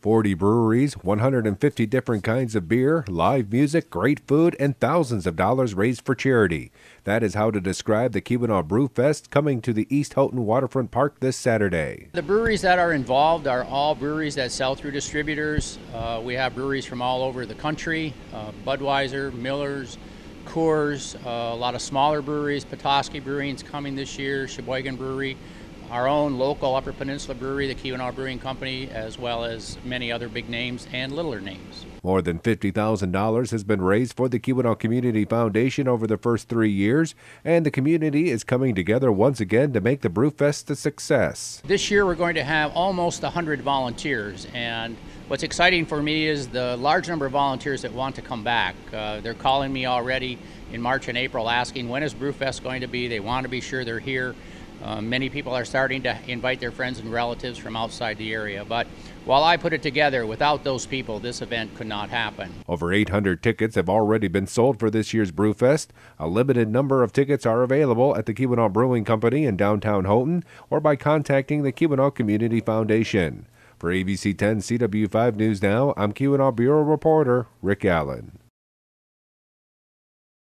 40 breweries, 150 different kinds of beer, live music, great food, and thousands of dollars raised for charity. That is how to describe the Keweenaw Brew Fest coming to the East Houghton Waterfront Park this Saturday. The breweries that are involved are all breweries that sell through distributors. Uh, we have breweries from all over the country uh, Budweiser, Miller's, Coors, uh, a lot of smaller breweries. Petoskey Brewing is coming this year, Sheboygan Brewery our own local Upper Peninsula Brewery, the Keweenaw Brewing Company, as well as many other big names and littler names. More than $50,000 has been raised for the Keweenaw Community Foundation over the first three years, and the community is coming together once again to make the Brewfest a success. This year we're going to have almost 100 volunteers, and what's exciting for me is the large number of volunteers that want to come back. Uh, they're calling me already in March and April asking when is Brewfest going to be. They want to be sure they're here. Uh, many people are starting to invite their friends and relatives from outside the area. But while I put it together, without those people, this event could not happen. Over 800 tickets have already been sold for this year's Brewfest. A limited number of tickets are available at the Keweenaw Brewing Company in downtown Houghton or by contacting the Keweenaw Community Foundation. For ABC 10 CW5 News Now, I'm Keweenaw Bureau Reporter Rick Allen.